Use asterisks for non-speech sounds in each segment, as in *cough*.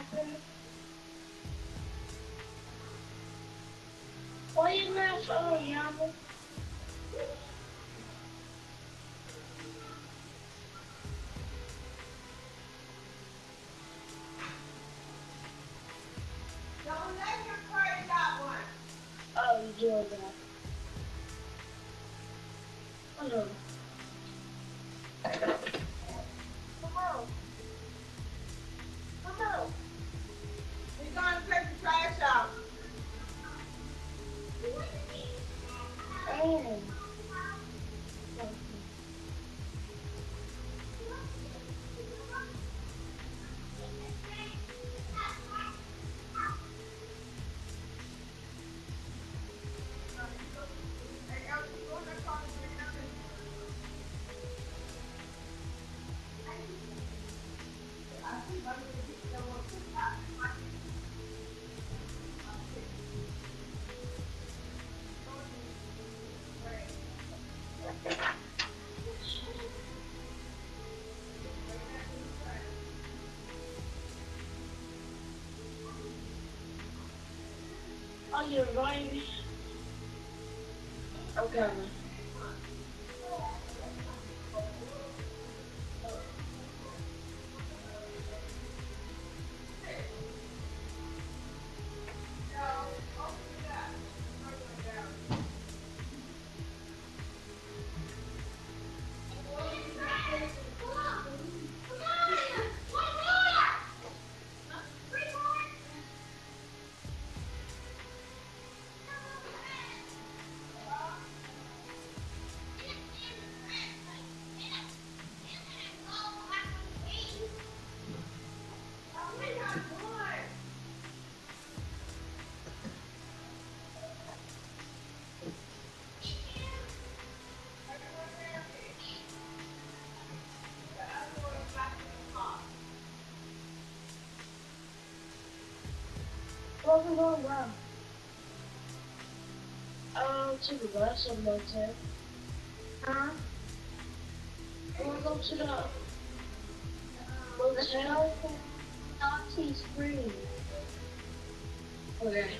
happened. Why isn't that so? all your rhymes. Okay. Wasn't going well. Um, to the west of. Huh? I wanna go to the motel. Nazi Springs. Okay.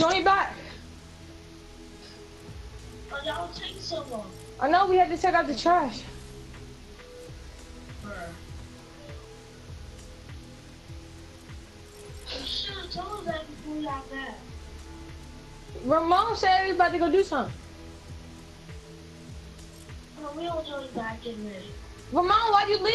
Join me back. Oh, y'all take so long. I know we had to take out the trash. You should have told that before we got there. Ramon said we about to go do something. No, we don't join back in there. Ramon, why'd you leave?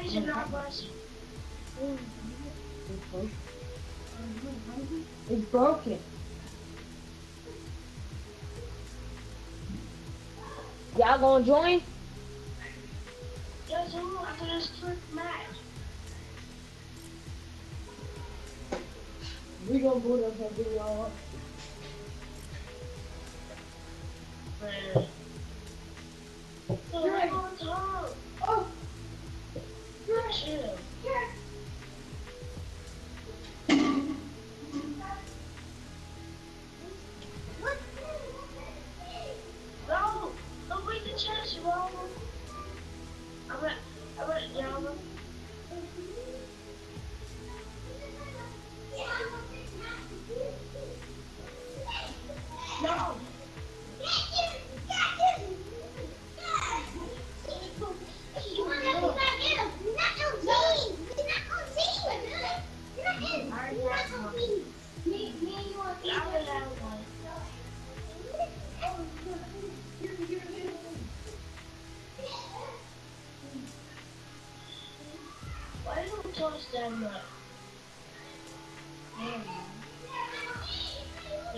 It Not Bus. It's broken. Y'all gonna join? Yes, who? I could just click match. We gonna boot up do y'all. Man. So we're on. Chill.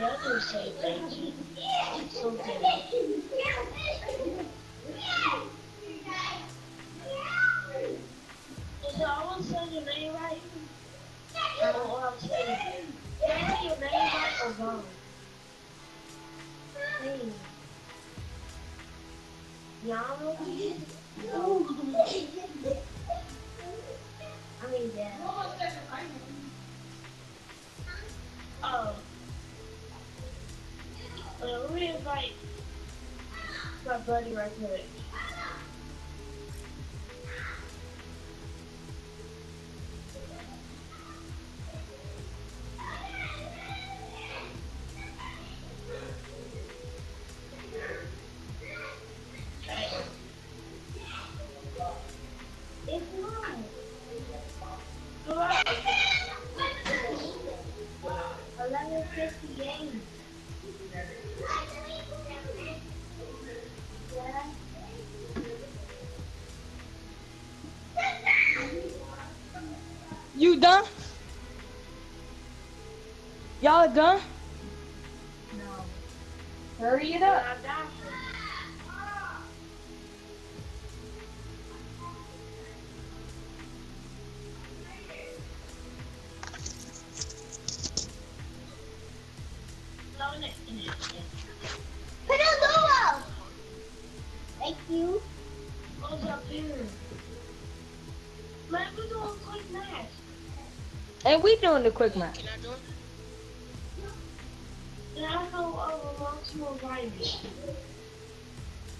I say thank you. So good. Is it always saying your name right? I don't know what I'm saying. I say your name right or wrong? Hey. Yama? I Me invite my buddy right quick. And we doing the quick match. Can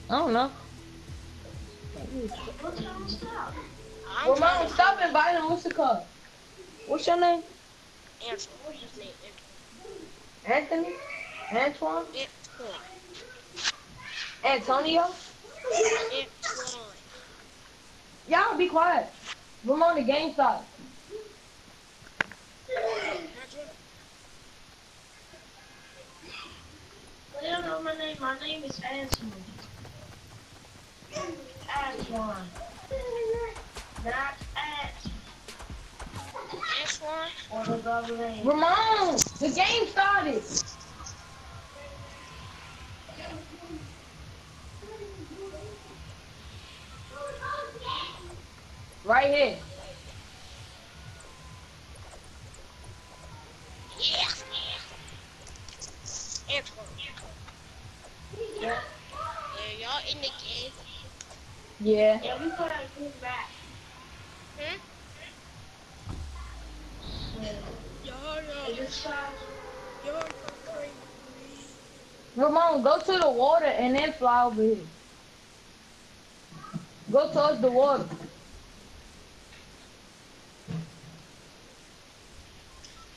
I don't know. Ramon, to stop inviting him. What's the call? What's your name? What's his name? Anthony? Antoine? Antoine. Antonio? Antoine. Y'all be quiet. Ramon, the game started. Don't know my name. My name is Antoine. Antoine. Not Antoine? or the. Ramon, the game started. Right here. Antoine. Yeah. Yeah, y'all in the game. Yeah. Yeah, we put our group back. Hmm? Yeah. Y'all, y'all, just saw y'all crazy. Ramon, go to the water and then fly over here. Go towards the water.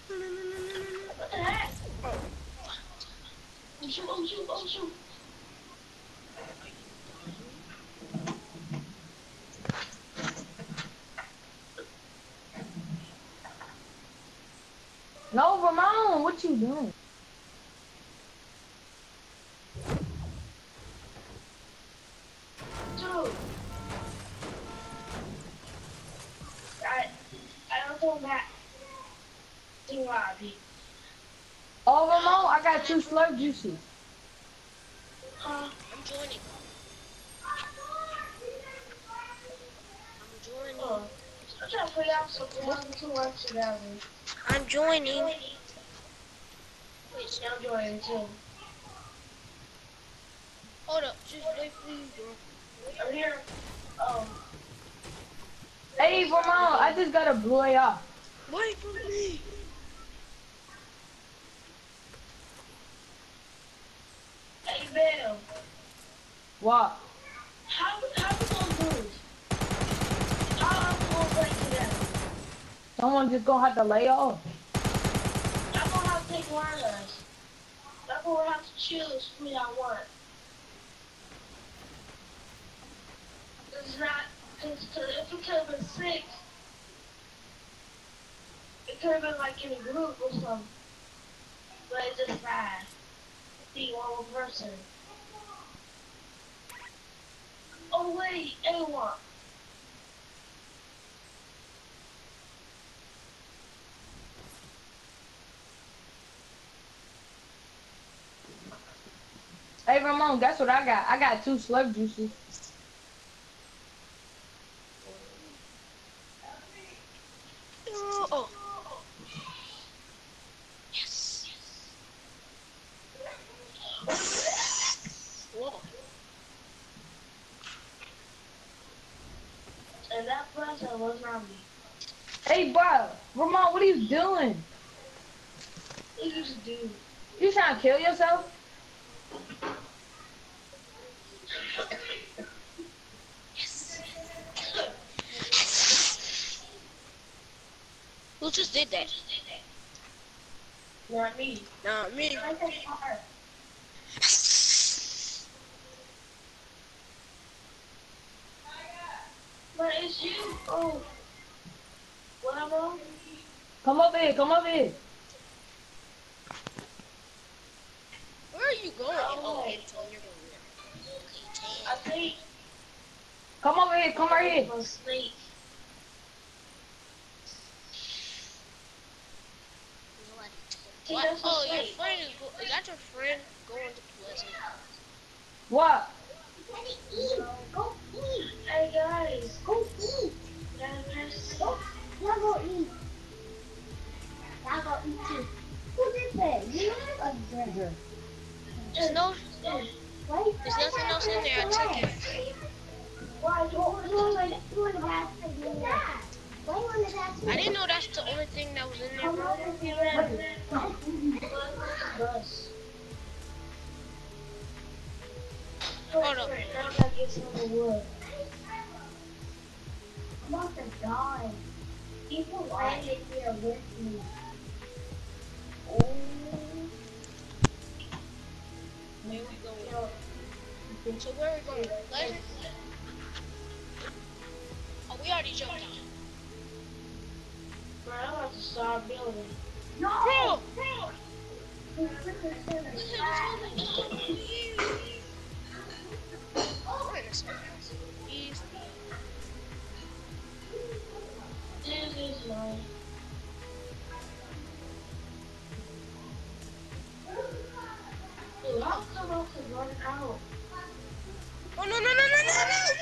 What the heck? Oh, shoot, oh, shoot, oh, shoot. No, Ramon, what you doing? Dude. I, I don't go back to lobby. Ramon, I got two slurp juices. Huh? I'm joining. I'm joining. Oh. I'm trying to figure out something. One, two, one, together. I'm joining. Wait, I'm joining too. Hold up. Just wait for you, bro. I'm here. Oh. Hey, Ramon, I just got a blue AR. Wait for me. Hey, What? How, how we gonna lose? How am I gonna play together? Someone just gonna have to lay off. I'm gonna have to take one of us. I'm gonna have to choose who I want. It's not, cause if it could have been six, it could have been like in a group or something. But it's just five. Be one person. Oh wait, anyone. Hey, Ramon, guess what I got? I got two slurp juices. Oh. oh. Yes. Whoa. And that person was not me. Hey, bro, Ramon, what are you doing? What you just do? You trying to kill yourself? Who just did that? Not me. Not me. I take heart. But it's you. Oh. What am I? Come over here, come over here. Where are you going? Oh, Anton, you're going there. Okay, I think Come over here, come right here. I'm a What? Oh, your friend is, go- is that your friend going to Pleasant? What? Go eat. Hey guys. Go eat. Eat too. Who did that? You have a drink. There's no, there's nothing else in there. I took it. Why? You want to pass the That's the only thing that was in there. Hold up. Wait, Now I gotta get some of the wood. I'm die. People landed here with me. Oh. Here we go. So where are we going? Legend? Oh, we already jumped on. Bro, I'm about to start building. No! Bro! Bro! We're in this house. Easy. Is mine. Come I could run out? Oh, no, no, no, no, no, no!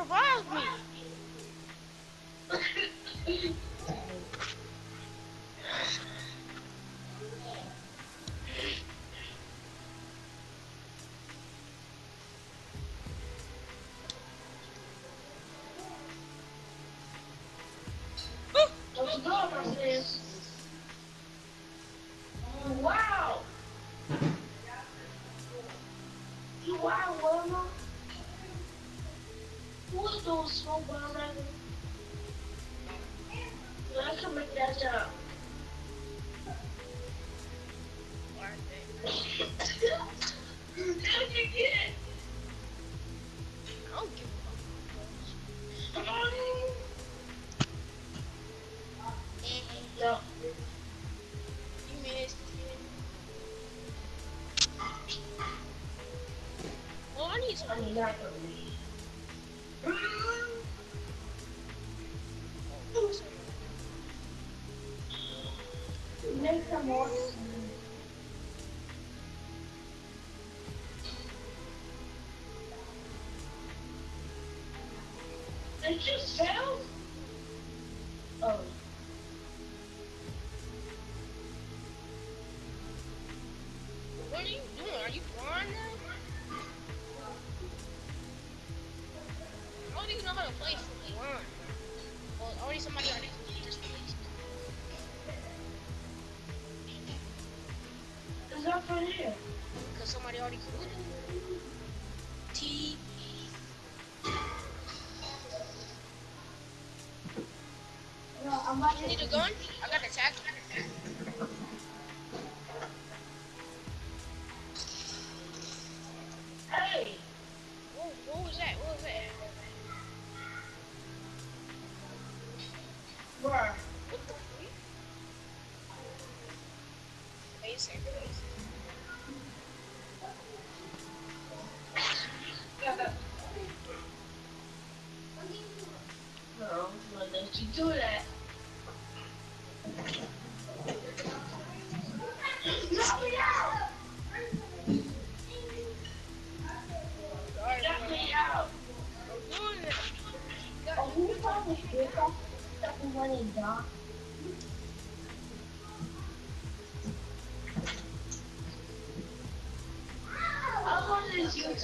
Revive me! I Up from here. Because somebody already included T. No, I'm about You need a gun? I got the tack.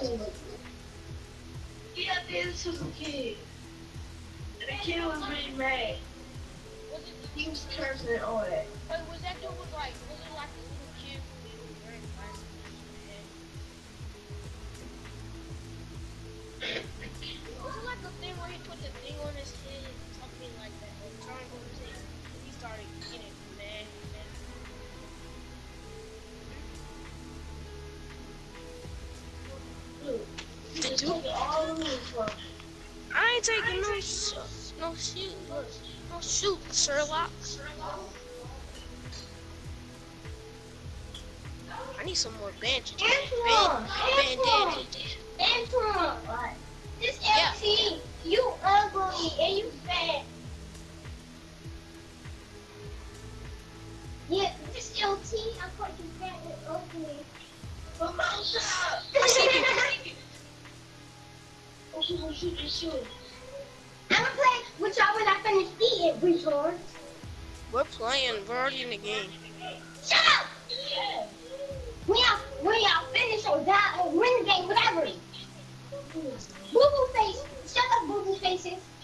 Want this taking no no shoot, no shoot, Sherlock. I need some more bandages. Antoine! Band- Antoine! bandages. Antoine! What? This Yeah. LT, you ugly and you fat. Yeah, this LT, I thought you fat and ugly. But mom, shut! I see people. Oh, shoot, oh, shoot, shoot. playing we're already in the game. Shut up! We y'all, when y'all finish or die or win the game, whatever. Boo boo face, shut up, boo boo faces.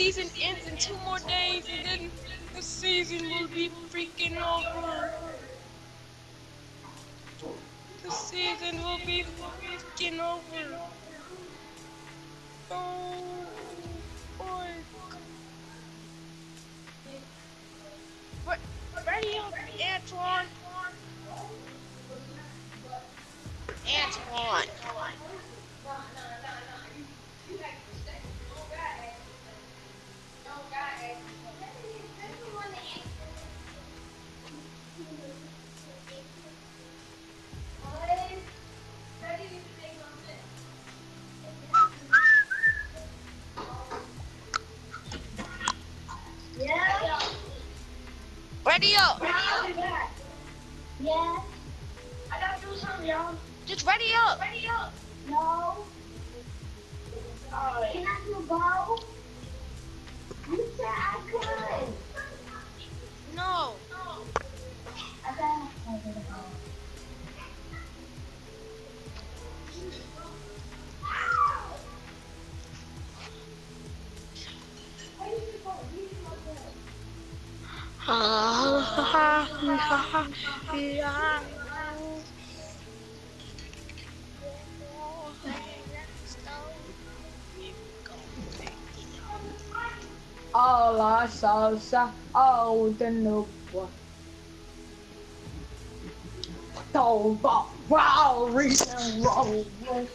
season ends in two more days, and then the season will be freaking over. The season will be freaking over. Oh, boy. But, ready up, Antoine. Antoine. ready up. Yeah. I gotta do something, y'all. Just ready up. Ready up. No. Can I do a bow? You said I could. No. no. I Ah. Uh ha ha ha ha yeah. Alla salsa, outen nuppua. Tauva, wow, reason, roll, roll.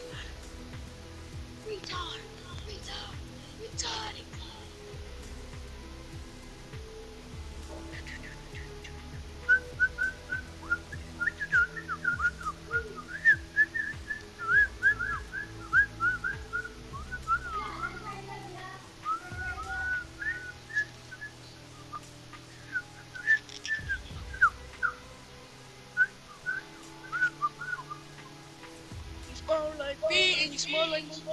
noite.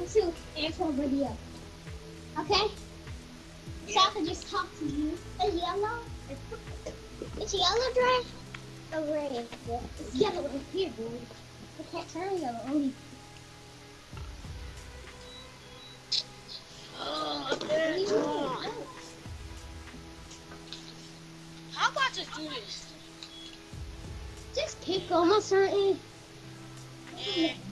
In my. Answer a video. Okay? So I can just talk to you. It's yellow. It's yellow dress. Oh red. It's yellow in here, boy. I can't turn yellow. Only Oh, on. Oh. How about to do this? just pick on my certain. Yeah, yeah.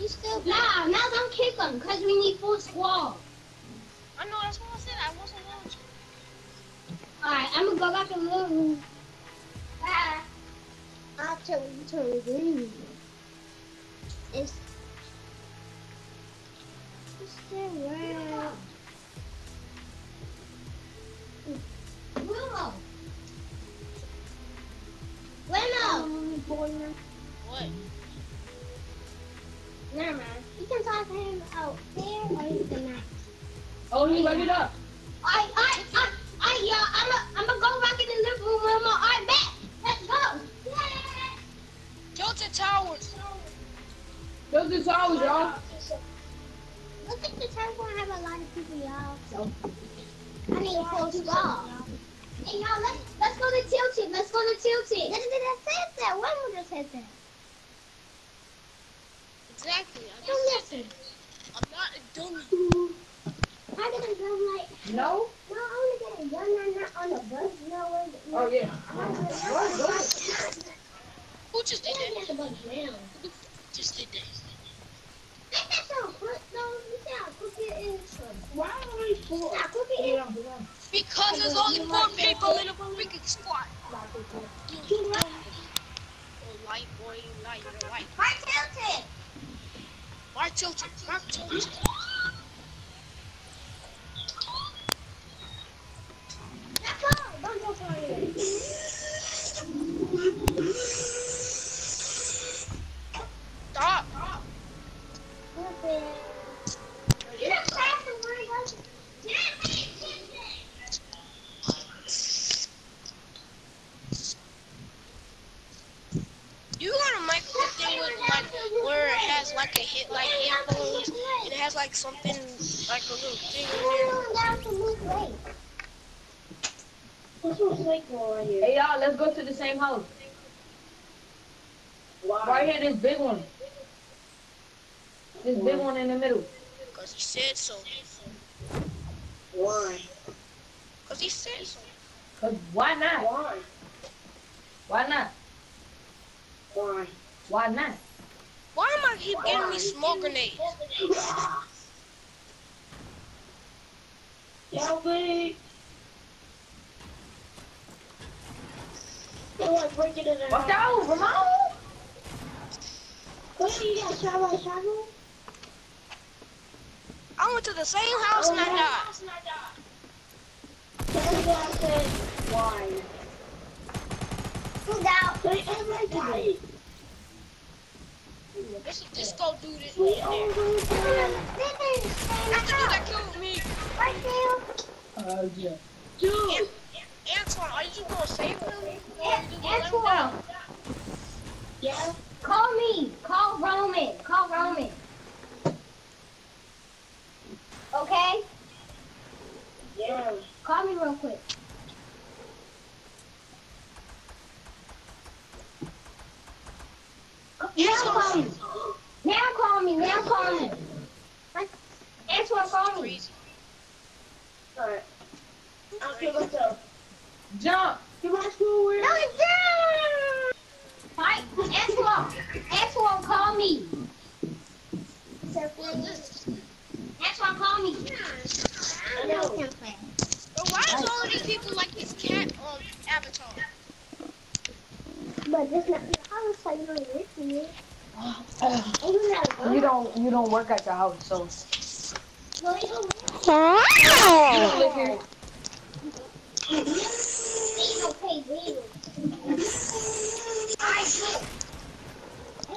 You still nah, now don't kick them because we need full squad. I know that's what I said. I wasn't going to. Alright, I'm gonna go back in the living room. Bye. I'll tell you to green. It's it's still red. Willow. Willow. What? Never mind. You can talk to him out there or you can not. Oh, you let it up. I, I, I, I, yeah, I'm a, I'm gonna go back in the living room with my art back. Let's go. Yeah. Go to towers. Those are towers, y'all. Look at the time when I have a lot of people, y'all. So I need a full squad. Hey, y'all, let's let's go to Tilted. Let's go to Tilted. That said that. When would have said that? Exactly. I Don't just said listen. I'm not a dummy. I get a gun like No? no, I want to get a gun and not on the bus. No way. Oh, yeah. Who just did that? Get the. Just did that. Ain't that so quick though? You see how quick it is? Why are we four? How quick it is? Because there's only four people in a freaking squad. You right. Oh, light boy, you light, you're light. Right tilted. Mark tilted. Mark tilted. Let's go. Don't go for it. Stop. Stupid. You don't have to worry about it. You got a microphone thing with like where it has like a hit like headphones and it has like something like a little thing in there. Hey, y'all, let's go to the same house. Right here, this big one. This big one in the middle. Cause he said so. Why? Cause he said so. Cause why not? Why? Why not? Why? Why not? Why am I keep getting these smoke grenades? Shelby! Feel like breaking it in Watch half. out, Ramon! What you got, shovel, shovel? I went to the same house and I died. That's why I said, why? Who's out? They everybody. This is disco dude in We there. all go down. That's the dude that killed me. Right there. Uh, yeah. Dude, An- Antoine, are you just gonna save him? Or Yeah, you gonna let him Antoine. down? yeah? Call me. Call Roman. Call Roman. Okay? Yeah. Call me real quick. Now call me. Now call me. Now call me. Antoine, call me. Alright. I'll kill myself. Jump! You want to school with? No, it's down. Fight. Antoine. Antoine, call me. Antoine, call me. I know. But why is all of these people like this cat on Avatar? But this not your house, so you don't live here. You never You don't you don't work at your house, so go. You don't you don't live here. Pay bills. I do.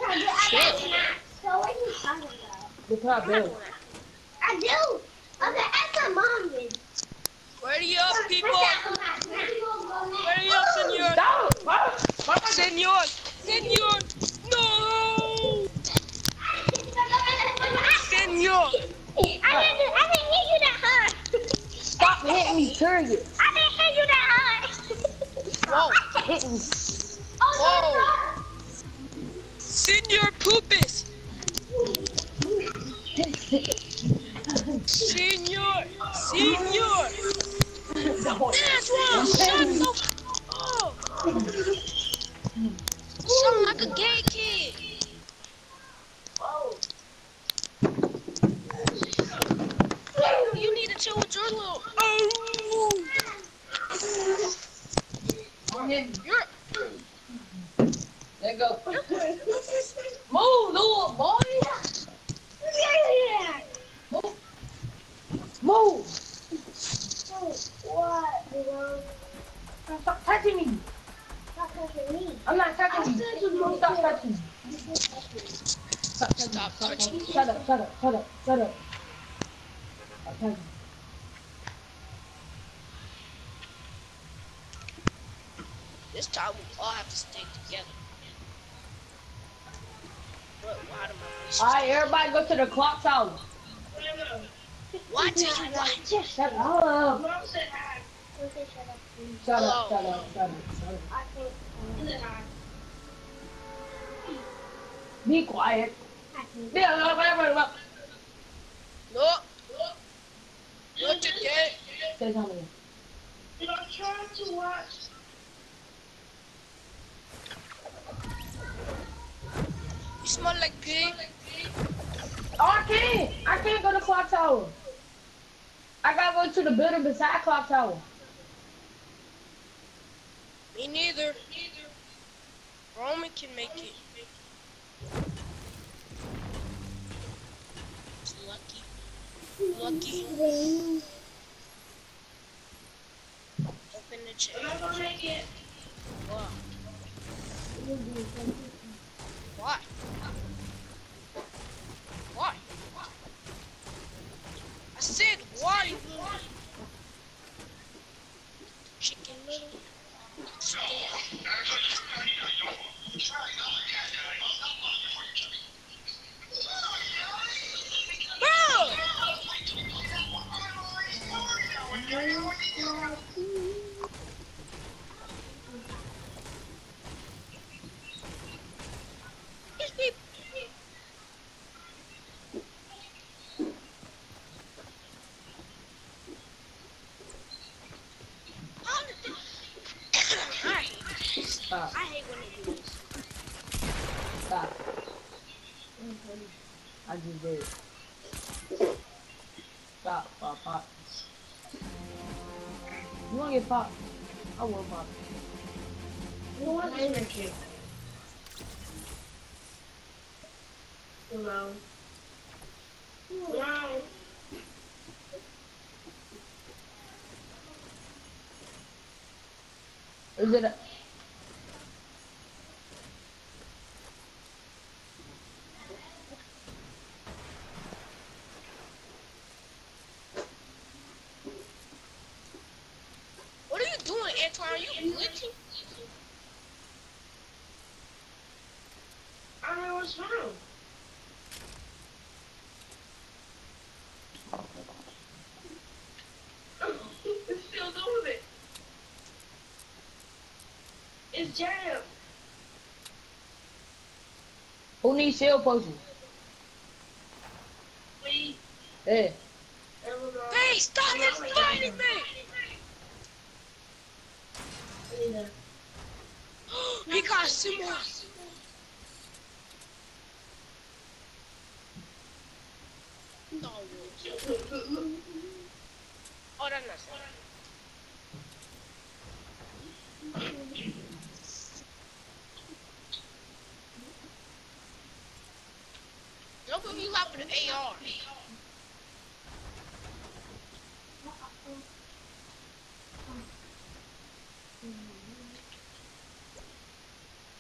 I do. I got not. So what are you talking about? It's not I'm not big. I do. Okay, ask my mom then. Ready up, people. Ready up, senor. Stop! Mama, mama, Senor. Senor. No. Senor. I didn't, I didn't hit you that hard. Stop hitting me, period. I didn't hit you that hard. Whoa. Oh, hit me. Whoa. Senor Poopus. Senor. Senor. That's wrong. Shut the up. Oh. Sound like a gay kid. You need to chill with your little. Oh. You're. There go. Move, little boy. Move. Move. What? bro? Stop touching me. Stop touching me. I'm not touching you. Stop touching me. Stop touching me. Stop touching me. Shut up, shut up, shut up, shut up. Stop touching me. This time we all have to stay together. What? Why do my? Alright, everybody go to the clock tower. Why do you what? Shut up. Mom said hi. Don't say shut up, please. Shut Hello. up, shut up, shut up, shut up. I think. She said hi. Be quiet. I think. Be quiet. No. Not today. Say something. I'm trying to watch. You smell like pig. Oh, I can't. I can't go to clock tower. I gotta go to the building beside clock tower. Me neither. Roman can make it. It's lucky. Lucky. Open the I'm gonna make it. Wow. Why? Why? I said why? Stor, altså, det er jo. Popped? I will pop. You know what? I make it. Hello. Hello. Is it a... What are you doing, Antoine? Are you glitching? I don't know what's wrong. it's still doing it. It's jammed. Who needs shield potions? We. Yeah. Hey, stop this fighting me! *gasps* he got Simon. No. AR.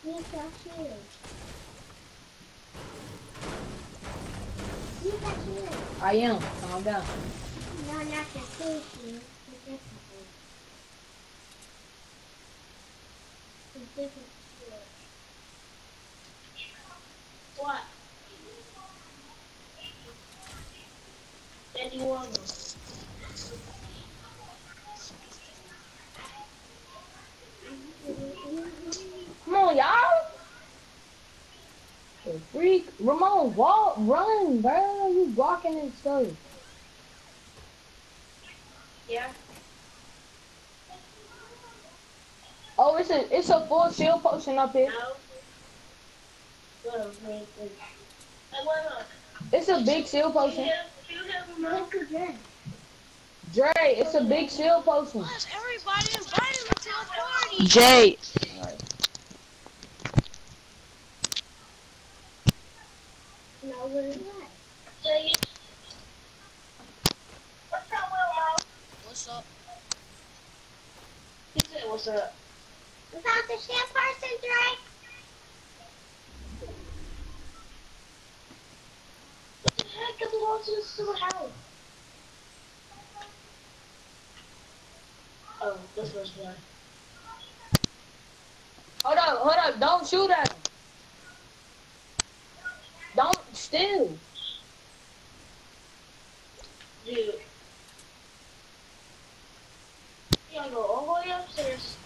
Isso, achei. Isso, achei. Aí, não, calma. Não, não, não, não. 21. Come on, y'all. Freak. Ramon, walk, run, bro. You walking and stuff. Yeah. Oh, it's a it's a full shield potion up here. No. It's a big shield potion. Yeah do you have? Dre, it's a big shield potion. Why is everybody inviting me to a party? Jay, No, what is that? Say it. What's up, Willow? What's up? He said, what's up? Without the shit person, Dre? What the heck? I'm going to the sewer house. One. Hold up, hold up. Don't shoot at him. Don't steal. Dude. You gotta go all the way upstairs.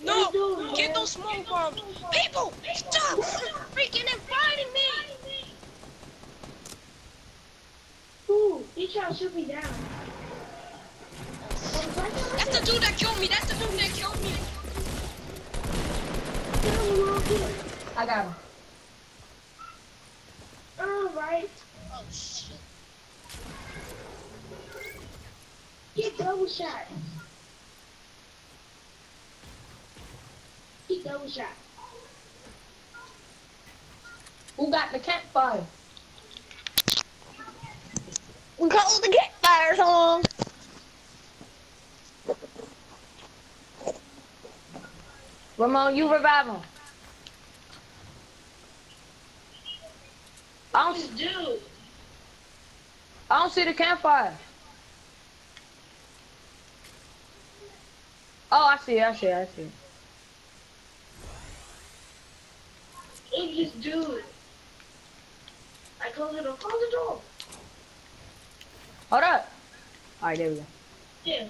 No! What are you doing, Get those smoke bombs! People! Stop freaking inviting me! Ooh, he trying to shoot me down. That's the dude that killed me! That's the dude that killed me! I got him. Alright. Oh shit. Get double shot. Get double shot. Who got the we call the campfire song. Ramon, you revive him. I don't, dude. I don't see the campfire. Oh, I see I see I see it. It's this dude. I close the door. Close the door. Hold up. Alright, there we go. Yeah.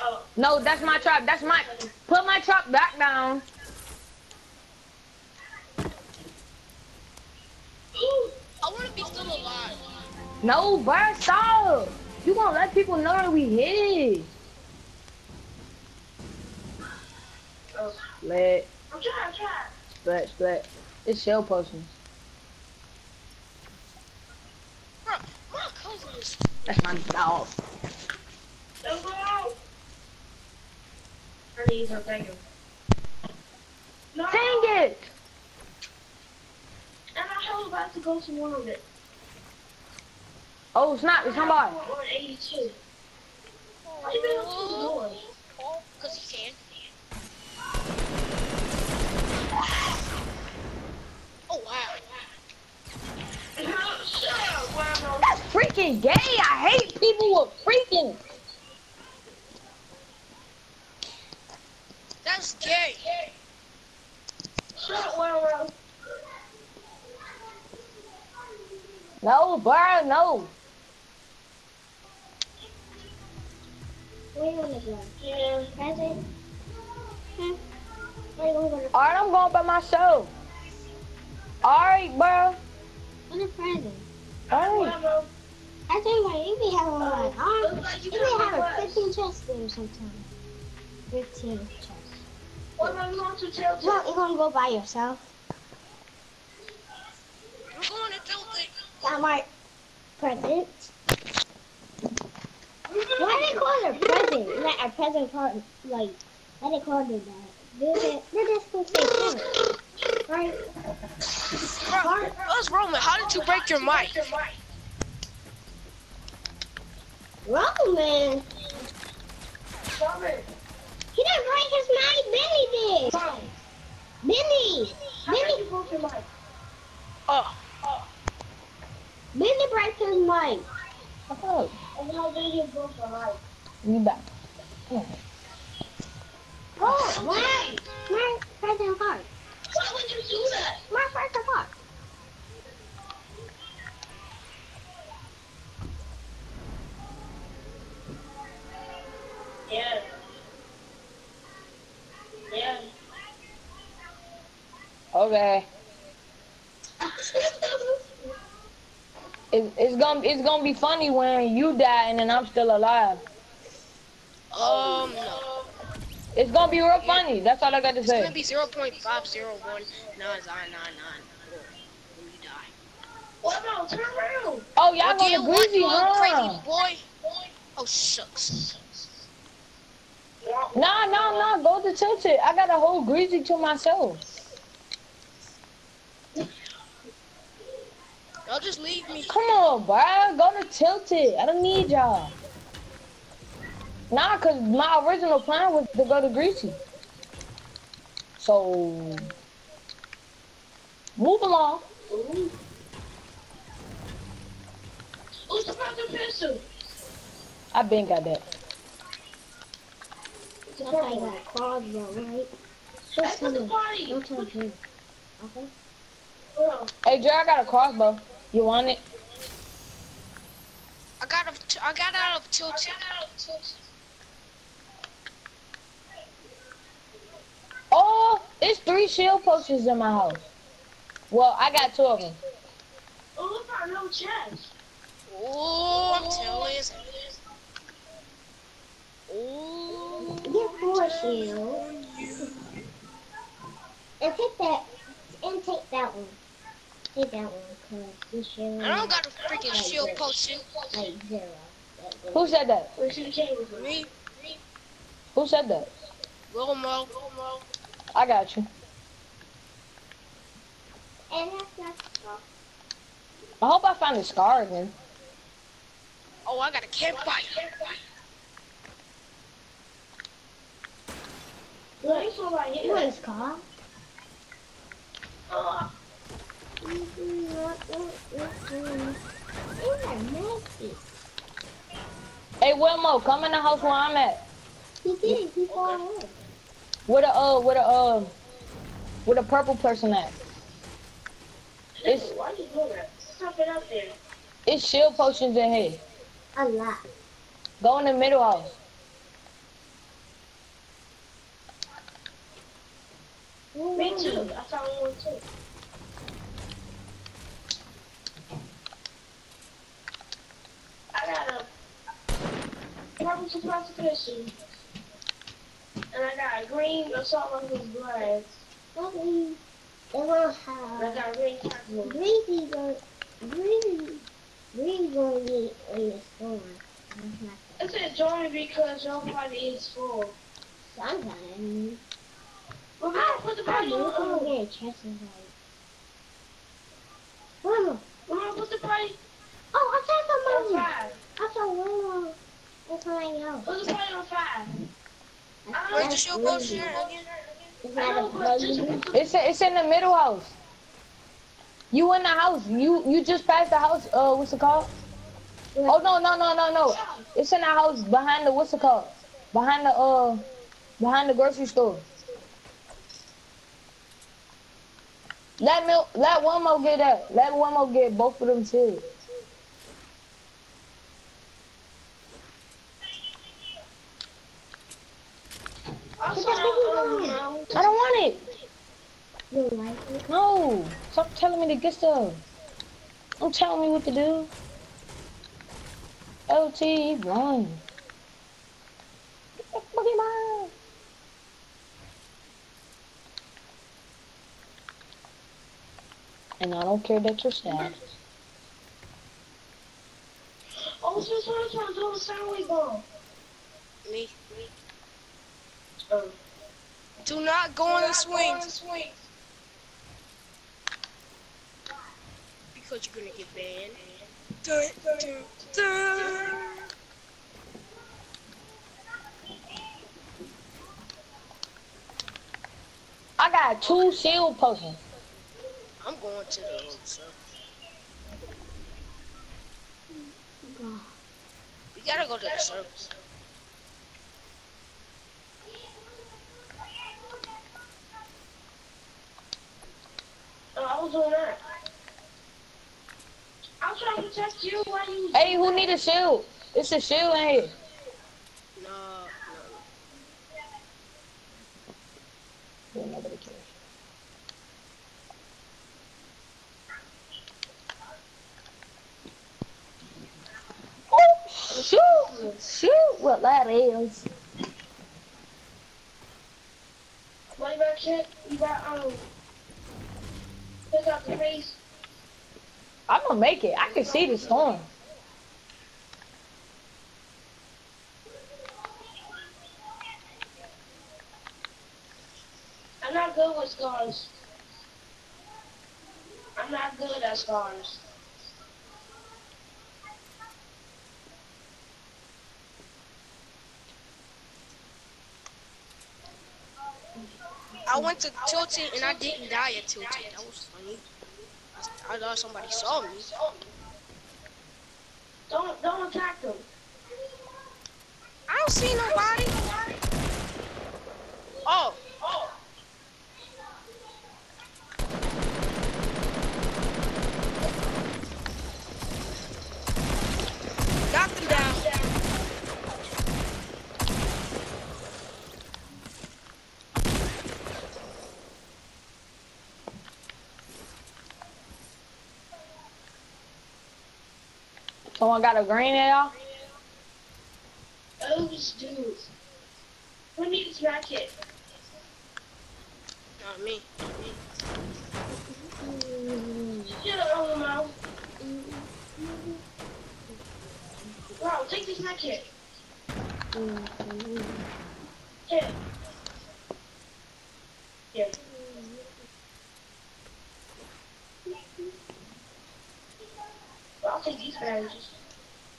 Oh. No, that's my trap. That's my. Put my trap back down. Ooh. *gasps* I wanna be still alive. No, bro, stop. You gonna let people know that we hit. Oh. Split, I'm trying, I'm trying. split, split. It's shield potions. Bro, my cousin is. That's my dog. Don't go out. I need some thank. No. Dang it! And I was about to go to one of it. Oh snap! It's somebody. On 82. Why you been open the door? Oh, cause he can. Oh wow. Shut up, Whammo. That's freaking gay. I hate people with freaking. That's gay. Shut up, Whammo. No, bro, no. Where you wanna go? Yeah. Present? Hmm? Where you gonna go? Alright, I'm going by myself. Alright, bro. On a present. Alright. I think you be having like, um, Looks like you you be got 15 chests there sometimes. 15 chests. Whammo, you want to tell No, you're gonna go by yourself. I'm going to do it. Got my present. Why they call it a present? Not a present card, like, why they call it that? They're, just- they're just gonna say present. Right? Bro, what's wrong with How did you break your mic? Roman! Stop it. He didn't break his mic, Benny did! Benny! How did you broke your mic? Oh, Billy breaks his mic. What's up? And how did you broke your mic? You back. Oh, why? My present card. Why would you do that? My present card. Yeah. Yeah. Okay. It, it's gonna it's gonna be funny when you die and then I'm still alive. um, no. It's gonna be real funny. That's all I got to say. It's gonna say. be 0.501 when you die. What about turn around? Oh, y'all What do you going to Greasy, you little huh? crazy boy? Oh, shucks. Nah, nah, nah. Go to Tilted. I got a whole Greasy to myself. Y'all just leave me. Come on, bro. Go to Tilted. I don't need y'all. Nah, cause my original plan was to go to Greasy. So move along. Ooh. Who's the fucking pistol? I been got that. That's how you got a crossbow, right? That's at the party. Don't tell Drew. Okay? Hey, Dre, I got a crossbow. You want it? I got a, I got out of tilted. Oh, it's three shield potions in my house. Well, I got two of them. oh, look at no chest. Oh, I'm telling you. Oh, Get four shields. And take that. And take that one. Take that one, cause this shield I don't got a freaking shield potion. like zero. That Who said that? Where's the cave? Me, Who said that? Wilmo. I got you. And that's not all. I hope I find a scar again. Oh, I got a campfire. Look, it's all right What is? Oh, nasty. Hey, Wilmo, come in the house where I'm at. He did. He away. Where the uh, where the uh, where the purple person at? It's why you doing that? Stop up there. it's shield potions in here. A lot. Go in the middle house. Me too. I found one too. I got a purple suppressor and I got a green assault rifle glass. Okay. It will And I got a green tactical. greasy going. Green. Green going to be in the store. I said join because your party is full. Sometimes. Well, how the I party do. I'm on? gonna get a chest like. Oh, Well, put the party oh, I saw on somebody. five. I saw one. It's somebody else. Put the party on five. Where's the shield potion again? I know, a the It's it's in the middle house. You in the house. You you just passed the house. Uh, what's it called? Oh no no no no no. It's in the house behind the what's it called? Behind the uh, behind the grocery store. Let me let one more get that. Let one more get both of them too. I don't want it. You like it? No. Stop telling me to get stuff. Don't tell me what to do. LT run. Pokemon. And I don't care that you're sad. Oh, so so so so so so we go. Me. Um, Do not go on the swings because you're gonna get banned. Dun, dun, dun. I got two shield potions. Going to the um, circle. We gotta go to the circle. Oh, I was doing that. I was trying to protect you while you. Hey, who need a shield? It's a shield in here. No, no. Yeah, nobody cares. Oh, shoot! Shoot what that is. Money back shit. You got um. Pick up the face. I'm gonna make it. I can see the storm. I'm not good with scars. I'm not good at scars. I went to Tilted and I didn't die at Tilted. That was funny. I, thought somebody saw me. Don't don't attack them. I don't see nobody. Oh, Oh. got them down. Someone got a green AR? Those dudes. Who needs racket? Not me. Shut up, old mouth. Bro, take this racket. Here. Here. Bro, I'll take these bandages.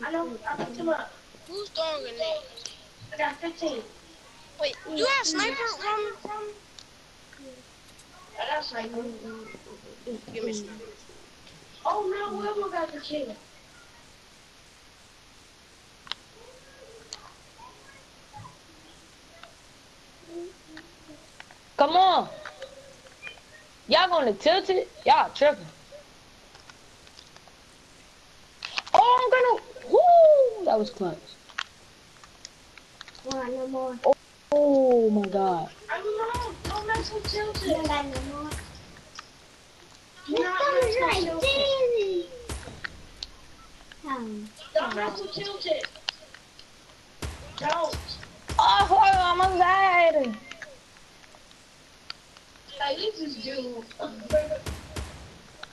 I know, I picked them up. Who's throwing grenades? I got 15. Wait, mm. you have sniper from? I got sniper. Give me sniper. Oh no, Wilma got the kill. Come on. Y'all gonna tilt it? Y'all tripping. Oh, I'm gonna. Woo! That was clutch. Want no more? Oh my god. I don't know. Don't mess with You Tilted. don't got no more? Do This not comes mess with like Tilted. daisy. Um, Don't mess with Tilted. Don't. Oh, I almost died. Like, this is dude.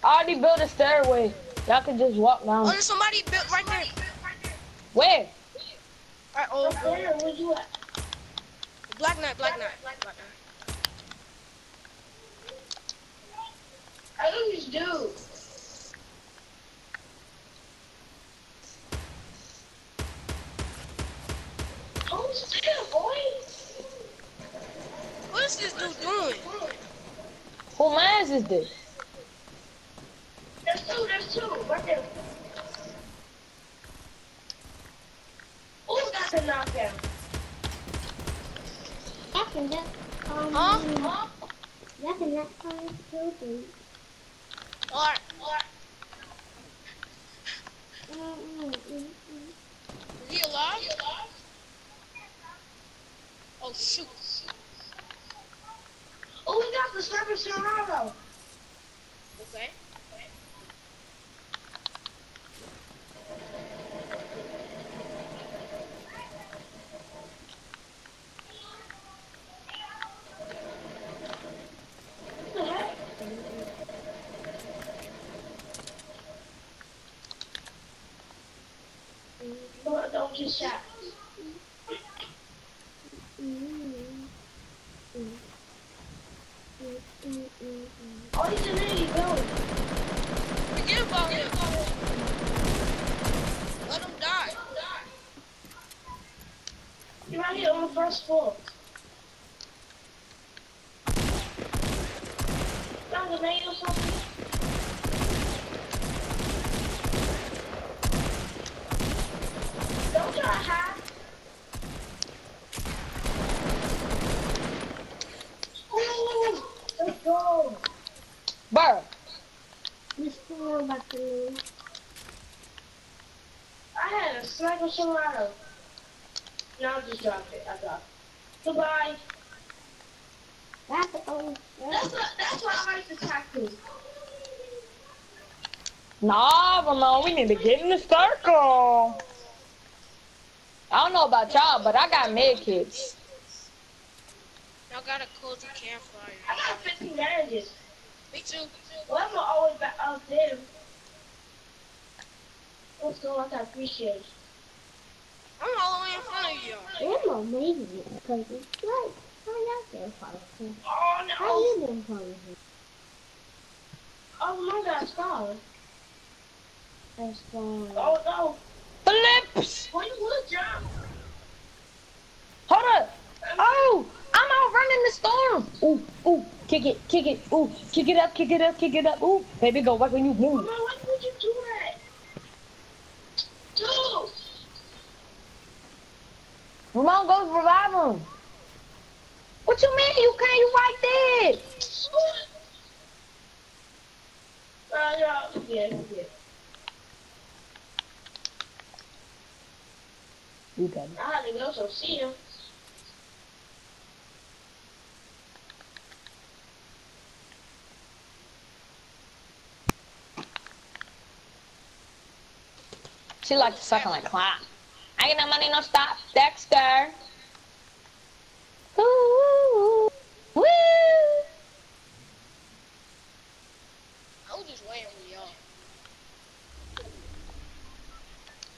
I already built a stairway. Y'all can just walk down. Oh, down. there's somebody built right there. Where? Right, oh, Up there, where you at? Black Knight, Black Knight, Black Knight. I know this dude. Oh, still, boy. What is this dude doing? Who mans is this? There's two, there's two, right there. Oh, got the knockdown. that can just call me. Huh? Huh? That can just call me stupid. Alright, Mm, mm, mm, mm. is he alive? Oh shoot. Oh, we got the sniper Serrano. Okay. What the heck? Don't, don't get shot. Oh, he's in there, he's going. Forget about him. Let him die. You're right here on the first floor. Found a grenade or something? afternoon. I had a sniper Silverado. Now I just dropped it. I dropped it. Goodbye. That's the only. That's what, that's why I like the tackle. Nah, Ramon, we need to get in the circle. I don't know about y'all, but I got med kits. Y'all got a cozy campfire. I got 15 bandages. Me too. Well, I'm always back out there. What's going on? I appreciate it. I'm all the way in front of you. I'm amazing because it's like, how out there, Father? Oh, How no. you doing, Father? Oh, my God, stop. That's fine. Oh, no. Flips! Why you would jump? Hold up! Oh! I'm out running the storm! Ooh, ooh, kick it, kick it, ooh, kick it up, kick it up, kick it up, ooh. Baby, go right when you Mama, why would you do that? Dude. Ramon, go revive him. What you mean you can't? You right there. Uh, yeah, yeah, yeah. You got it. I had to go so see him. She like to suck on like clap. I ain't no money, no stop. Dexter. Ooh, woo. I was just waiting for y'all.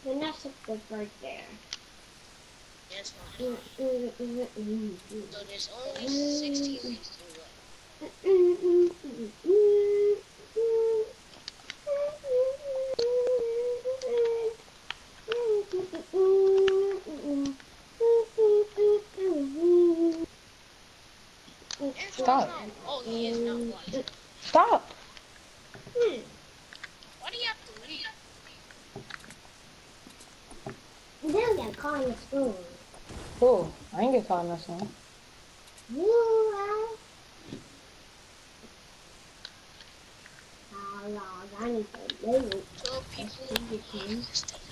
And that's a good right there. That's fine. Mm mm mm, mm, mm, mm. So there's only 16 weeks to go. Mm, mm, mm, mm, mm. Stop. Stop. Hmm. Do you have to leave? Then get caught in the storm. Ooh, I ain't get caught in this one. You are. Oh, Lord, I need to leave. 12 people.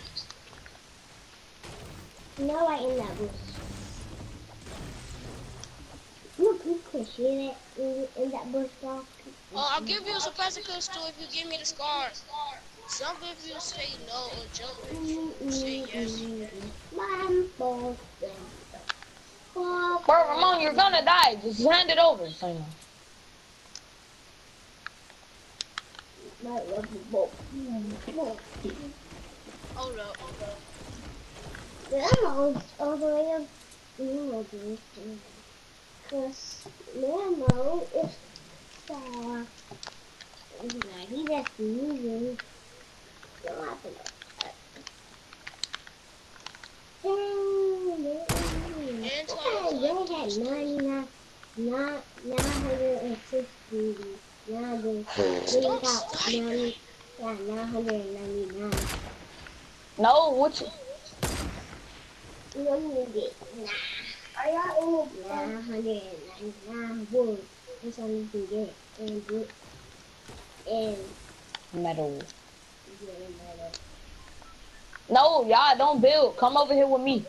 No, I in that bush. Look, you can see that in, in that bush box. Oh, I'll give you a suppressor pistol if you give me the scars. Some of you say no or jump if you say yes. One, four, seven, four, Bro, Ramon, you're gonna die. Just hand it over. So you know. my little boat. Hold up. I'm all, all the way up. Nemo this Because Nemo is saw. Now he just moving. So I think. Antoine They was had uh, 99, nine- 960. Now they, they got 90, yeah, 999. No, what you? You only get nine. I got all Nine hundred and Metal. metal. No, y'all don't build. Come over here with me.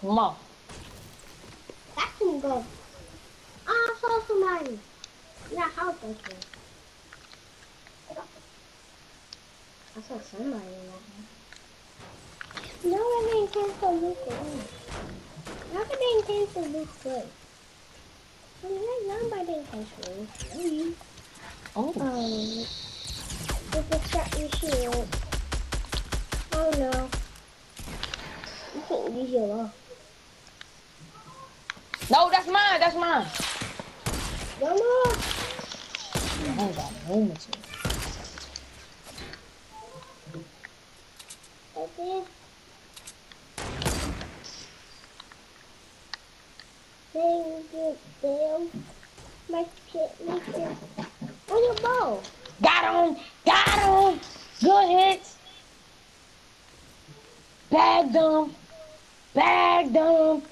Come on. That can go. I saw somebody. Yeah, house right there. I saw somebody in that house. No, I didn't cancel this good. No, I didn't cancel this good. I mean, nobody didn't cancel this. Oh. Um, if it's your shield. Oh no. You can't use your law. No, that's mine. That's mine. No more. I ain't got no material. Okay. Thank you, Bill. My my shit. Where's your bow? Got him. Got him. Good hits. Bagged them. Bagged them.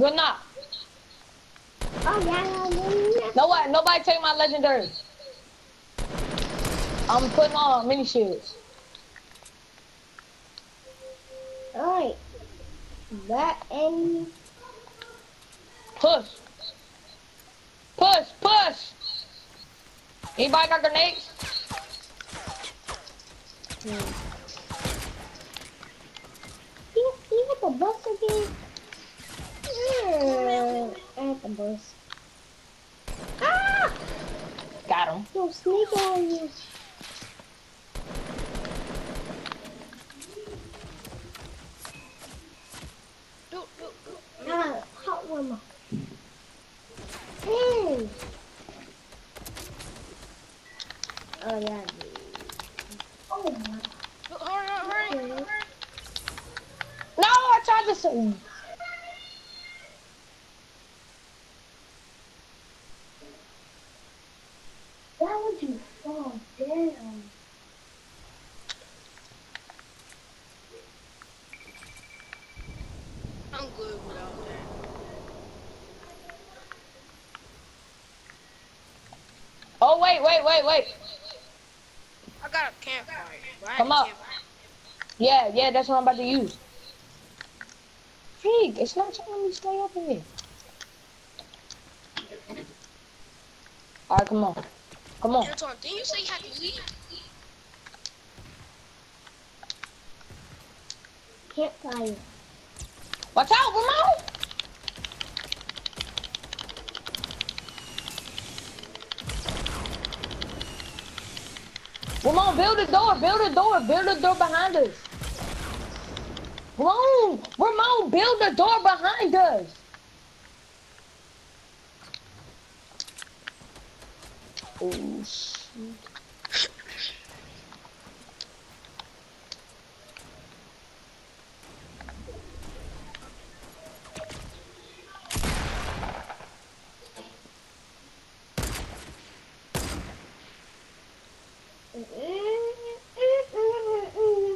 You're not. Oh, yeah, yeah, yeah. No what? Nobody take my legendary. I'm putting on mini shields. Alright. That and Push. Push, push. Anybody got grenades? you see what the bus again? Yeah, at the bus. Ah! Got him. Yo, sneak on you. Do, do, do. Ah, hot warmer. Hey! Oh, yeah. Oh, my. Hurry, hurry, hurry, hurry. No, I tried to say. Why would you fall down? I'm good without that. Wait, wait, wait, wait. I got a campfire. Come had a up. Yeah, yeah, that's what I'm about to use. Freak, it's not telling me to stay up in here. Alright, come on. Come on. Anton, didn't you say you had to leave? Campfire. Watch out, Ramon! Ramon, build a door, build a door, build a door behind us. Ramon, Ramon, build a door behind us. Oh, shoot.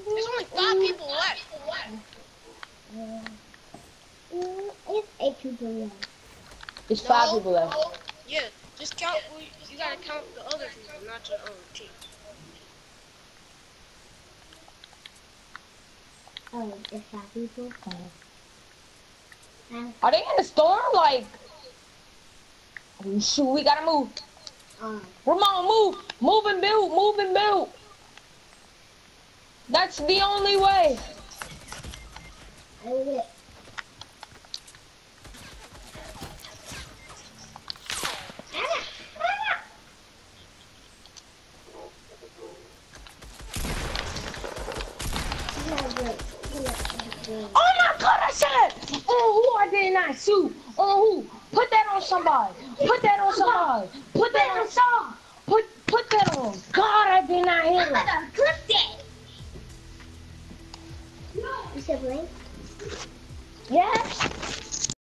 There's only five people left. It's eight people left. There's five No. people left. Yeah, just count. You gotta count the other people, not your own team. Oh, it's five people. Are they in the storm? Like, oh, shoot, we gotta move. uh, Ramon, move, move and build, move and build. That's the only way. Who I did not shoot. Oh who? Put that on somebody. Put that on somebody. Put that on some. Put put that on. God, I did not hit him. Clip that. You said? Yes.